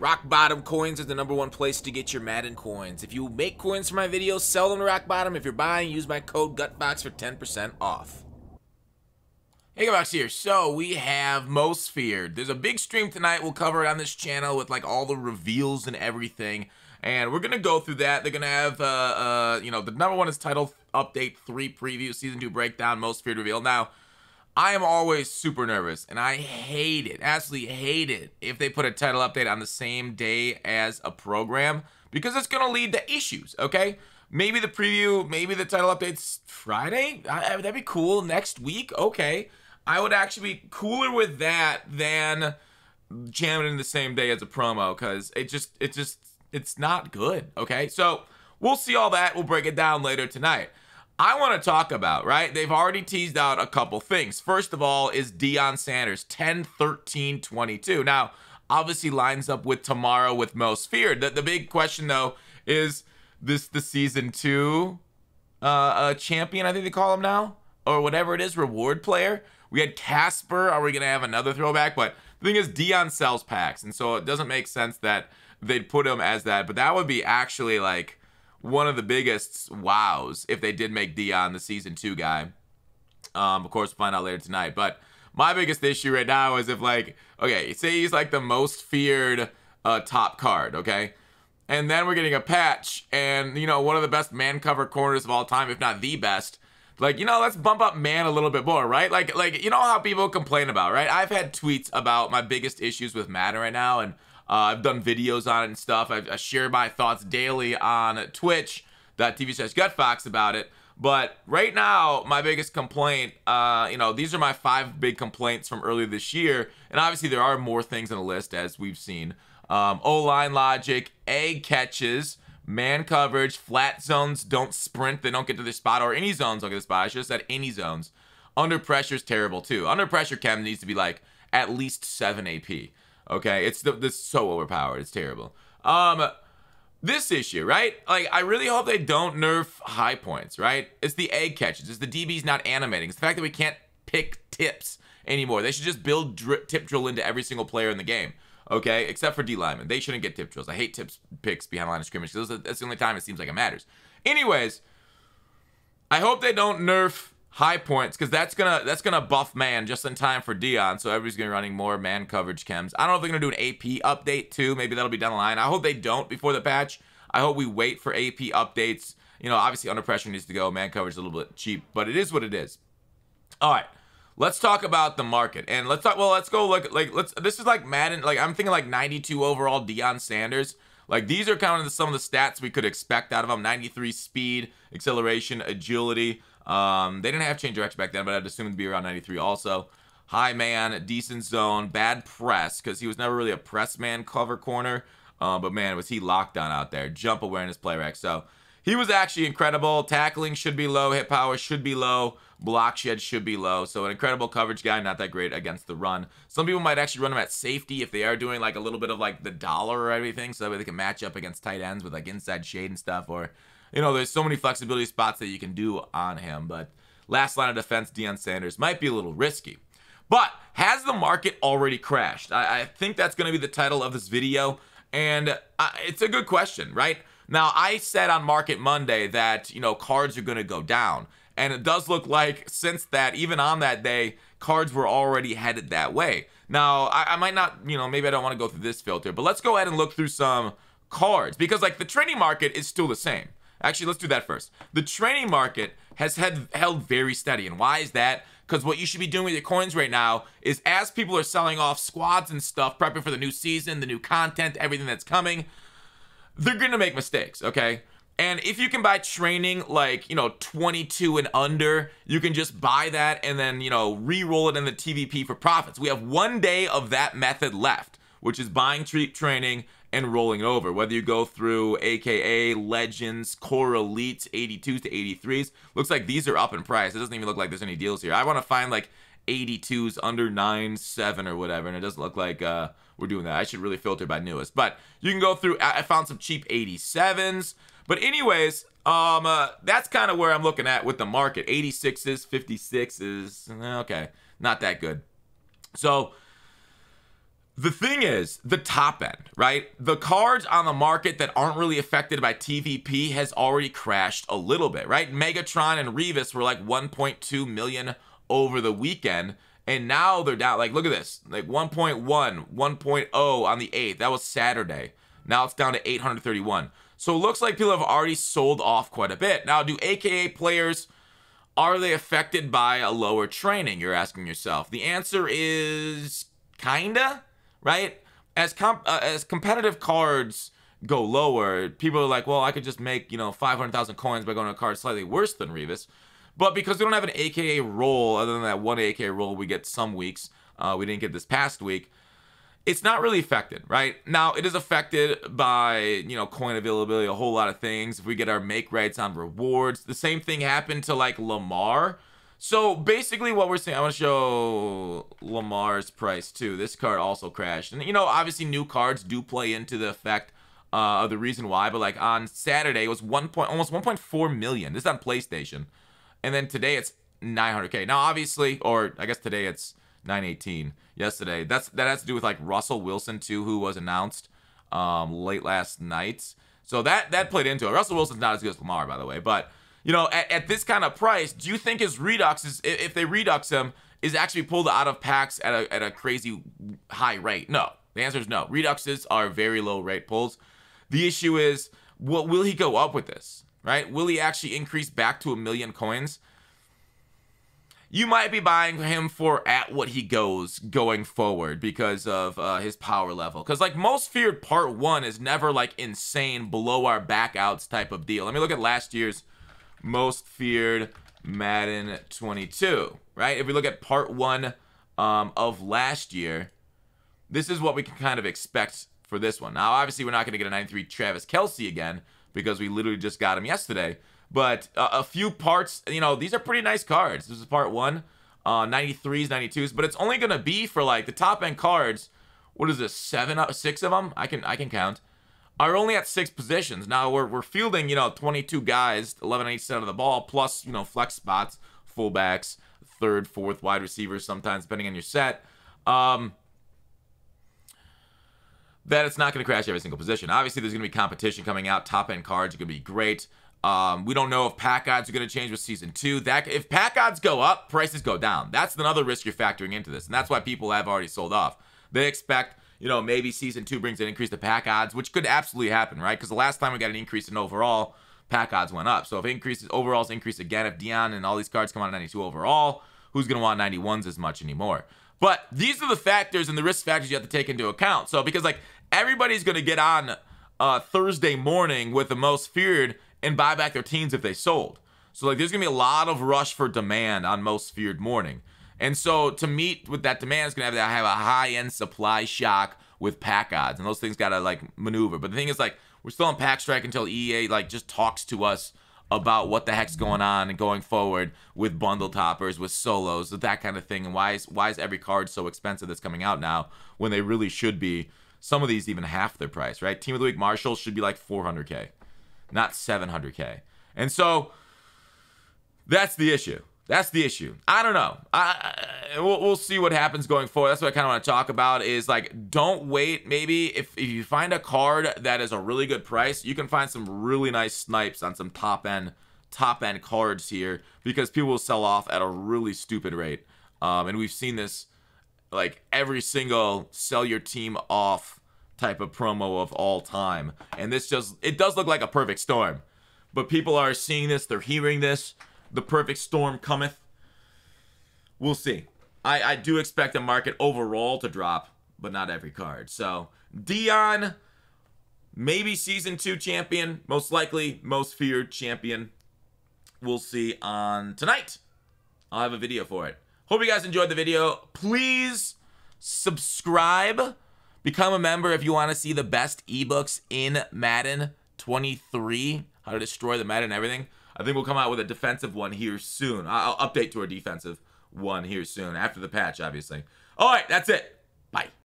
Rock Bottom Coins is the number one place to get your Madden coins. If you make coins for my videos, sell them to Rock Bottom. If you're buying, use my code GUTFOXX for 10% off. Hey guys, here. So we have Most Feared. There's a big stream tonight. We'll cover it on this channel with like all the reveals and everything. And we're gonna go through that. They're gonna have, uh, uh, you know, the number one is title update three preview, season two breakdown, Most Feared reveal. Now, I am always super nervous, and I hate it, absolutely hate it, if they put a title update on the same day as a program, because it's gonna lead to issues. Okay. Maybe the preview, maybe the title update's Friday. I, that'd be cool. Next week, okay. I would actually be cooler with that than jamming in the same day as a promo because it just it just it's not good. Okay, so we'll see all that. We'll break it down later tonight. I want to talk about, right? They've already teased out a couple things. First of all, is Deion Sanders 10 13 22. Now, obviously lines up with tomorrow with Most Feared. The, the big question though is this the season two uh, uh champion, I think they call him now, or whatever it is, reward player. We had Casper. Are we going to have another throwback? But the thing is, Deion sells packs. And so it doesn't make sense that they'd put him as that. But that would be actually like one of the biggest wows if they did make Deion the season two guy. Um, of course, we'll find out later tonight. But my biggest issue right now is if, like, okay, say he's like the most feared uh, top card, okay? And then we're getting a patch and, you know, one of the best man cover corners of all time, if not the best like, you know, let's bump up man a little bit more, right? Like, like you know how people complain about, right? I've had tweets about my biggest issues with Madden right now, and uh, I've done videos on it and stuff. I, I share my thoughts daily on Twitch.tv slash GutFoxx about it. But right now, my biggest complaint, uh, you know, these are my five big complaints from earlier this year. And obviously, there are more things on the list, as we've seen. Um, O line logic, egg catches, man coverage, flat zones don't sprint, they don't get to the spot, or any zones don't get to the spot. I should have said any zones. Under pressure is terrible too. Under pressure, chem needs to be like at least seven AP. Okay, it's the, this so overpowered. It's terrible. Um, this issue, right? Like, I really hope they don't nerf high points, right? It's the egg catches. It's the DBs not animating. It's the fact that we can't pick tips anymore. They should just build dri tip drill into every single player in the game okay? Except for D linemen. They shouldn't get tip drills. I hate tips picks behind the line of scrimmage that's the only time it seems like it matters. Anyways, I hope they don't nerf high points because that's gonna that's gonna buff man just in time for Deion. So everybody's gonna be running more man coverage chems. I don't know if they're gonna do an AP update too. Maybe that'll be down the line. I hope they don't before the patch. I hope we wait for AP updates. You know, obviously under pressure needs to go. Man coverage is a little bit cheap, but it is what it is. All right let's talk about the market and let's talk well let's go look like let's this is like madden like i'm thinking like 92 overall Deion sanders like these are kind of the, some of the stats we could expect out of him 93 speed acceleration agility um they didn't have change direction back then but i'd assume it'd be around 93 also high man decent zone bad press because he was never really a press man cover corner uh, but man was he locked on out there jump awareness play rec so he was actually incredible tackling should be low hit power should be low Block shed should be low. So an incredible coverage guy, not that great against the run. Some people might actually run him at safety if they are doing like a little bit of like the dollar or everything. So that way they can match up against tight ends with like inside shade and stuff. Or, you know, there's so many flexibility spots that you can do on him. But last line of defense, Deion Sanders might be a little risky. But has the market already crashed? I, I think that's going to be the title of this video. And it's a good question, right? Now, I said on Market Monday that, you know, cards are going to go down. And it does look like since that, even on that day, cards were already headed that way. Now, I, I might not, you know, maybe I don't want to go through this filter, but let's go ahead and look through some cards because like the trading market is still the same. Actually, let's do that first. The training market has had held very steady. And why is that? Because what you should be doing with your coins right now is as people are selling off squads and stuff, prepping for the new season, the new content, everything that's coming, they're going to make mistakes, okay? And if you can buy training like, you know, 22 and under, you can just buy that and then, you know, re-roll it in the TVP for profits. We have one day of that method left, which is buying cheap training and rolling over. Whether you go through AKA, Legends, Core Elites, 82s to 83s, looks like these are up in price. It doesn't even look like there's any deals here. I want to find like 82s under 9, 7 or whatever, and it doesn't look like uh, we're doing that. I should really filter by newest. But you can go through, I found some cheap 87s. But anyways, um, uh, that's kind of where I'm looking at with the market. 86s, 56s, okay, not that good. So The thing is, the top end, right? The cards on the market that aren't really affected by TVP has already crashed a little bit, right? Megatron and Revis were like 1.2 million over the weekend. And now they're down. Like, look at this. Like 1.1, 1.0 on the 8th. That was Saturday. Now it's down to 831. So it looks like people have already sold off quite a bit. Now, do AKA players, are they affected by a lower training? You're asking yourself. The answer is kinda, right? As comp uh, as competitive cards go lower, people are like, well, I could just make, you know, 500,000 coins by going to a card slightly worse than Revis. But because we don't have an AKA roll, other than that one AKA roll we get some weeks, uh, we didn't get this past week, it's not really affected, right? Now, it is affected by, you know, coin availability, a whole lot of things. If we get our make rights on rewards, the same thing happened to like Lamar. So basically what we're saying, I want to show Lamar's price too. This card also crashed. And, you know, obviously new cards do play into the effect uh, of the reason why. But like on Saturday, it was 1. Point, almost 1.4 million. This is on PlayStation. And then today it's 900k. Now, obviously, or I guess today it's 918. Yesterday, that's that has to do with like Russell Wilson too, who was announced um, late last night. So that that played into it. Russell Wilson's not as good as Lamar, by the way, but you know, at, at this kind of price, do you think his redux is if they redux him is actually pulled out of packs at a at a crazy high rate? No. The answer is no. Reduxes are very low rate pulls. The issue is, what will he go up with this? right? Will he actually increase back to a million coins? You might be buying him for at what he goes going forward because of uh, his power level. Because like most feared part one is never like insane below our backouts type of deal. Let me look at last year's most feared Madden 22, right? If we look at part one um, of last year, this is what we can kind of expect for this one. Now, obviously, we're not going to get a 93 Travis Kelce again, because we literally just got him yesterday. But uh, a few parts, you know, these are pretty nice cards. This is part one, uh, 93s, 92s, but it's only gonna be for like the top end cards. What is this? Seven, uh, six of them? I can I can count. Are only at six positions. Now we're we're fielding, you know, 22 guys, 11 8 of the ball, plus you know flex spots, fullbacks, third, fourth wide receivers, sometimes depending on your set. Um, that it's not going to crash every single position. Obviously, there's going to be competition coming out. Top end cards are going to be great. Um, we don't know if pack odds are going to change with season two. That if pack odds go up, prices go down. That's another risk you're factoring into this, and that's why people have already sold off. They expect, you know, maybe season two brings an increase to pack odds, which could absolutely happen, right? Because the last time we got an increase in overall, pack odds went up. So if increases overalls increase again, if Deion and all these cards come out at 92 overall, who's going to want 91s as much anymore? But these are the factors and the risk factors you have to take into account. So because like everybody's going to get on uh, Thursday morning with the most feared and buy back their teams if they sold. So like there's going to be a lot of rush for demand on most feared morning. And so to meet with that demand, is going to have to have a high end supply shock with pack odds. And those things got to like maneuver. But the thing is like we're still on pack strike until EA like just talks to us about what the heck's going on and going forward with bundle toppers, with solos, with that kind of thing. And why is why is every card so expensive that's coming out now when they really should be some of these even half their price, right? Team of the week Marshall should be like 400k, not 700k. And so that's the issue. That's the issue. I don't know. I, I we'll, we'll, see what happens going forward. That's what I kind of want to talk about. Is like, don't wait. Maybe if, if you find a card that is a really good price, you can find some really nice snipes on some top end top end cards here because people will sell off at a really stupid rate. Um, and we've seen this like every single sell your team off type of promo of all time. And this just it does look like a perfect storm. But people are seeing this, they're hearing this. The perfect storm cometh. We'll see. I, I do expect the market overall to drop, but not every card. So Deion, maybe season two champion, most likely most feared champion. We'll see on tonight. I'll have a video for it. Hope you guys enjoyed the video. Please subscribe. Become a member if you want to see the best ebooks in Madden 23. How to destroy the Madden and everything. I think we'll come out with a defensive one here soon. I'll update to a defensive one here soon after the patch, obviously. All right, that's it.